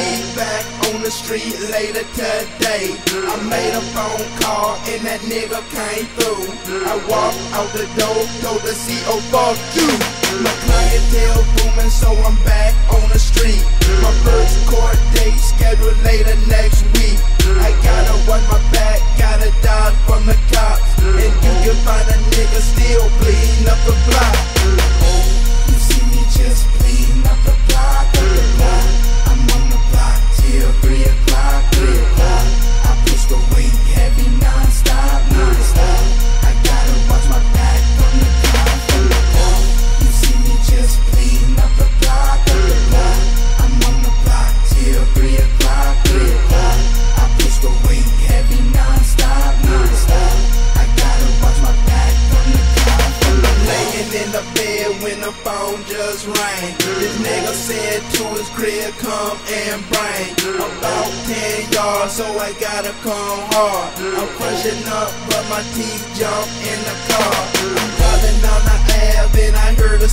Laid back on the street later today. I made a phone call and that nigga came through. I walked out the door, told the CEO, fuck you. My clientele booming, so I'm back. this rain. This nigga said to his crib, come and bring. About 10 yards, so I gotta come hard. I'm pushing up, but my teeth jump in the car. I'm calling on the app and I heard a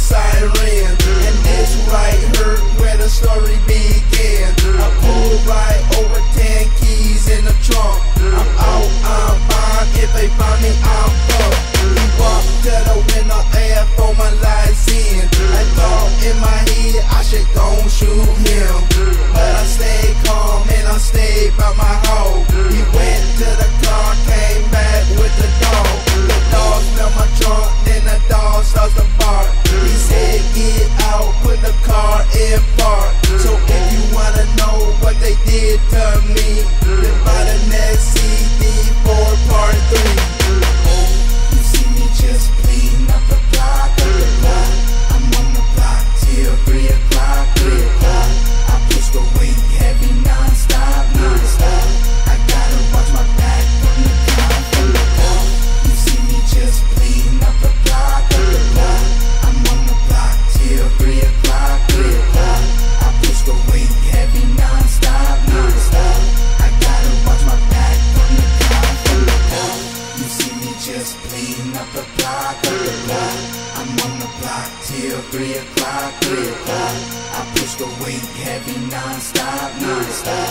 just clean up the block, up the block. I'm on the block till 3 o'clock, 3 o'clock. I push the weight heavy non-stop, non-stop.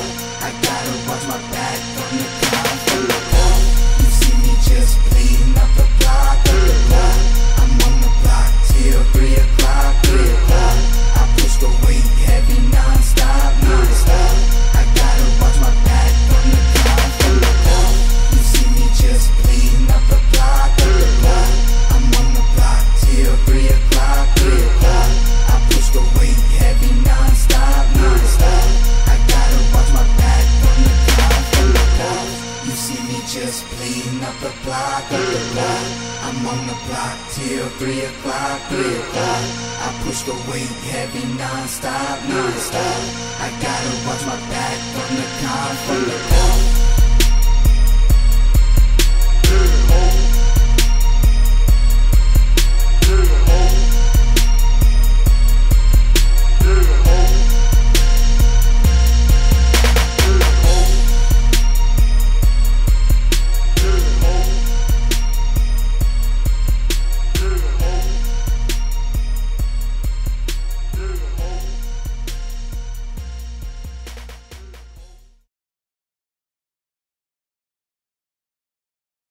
o'clock, three o'clock. I'm on the block till three o'clock, three o'clock. I push the weight heavy non-stop, non-stop. I gotta watch my back from the car, from the car.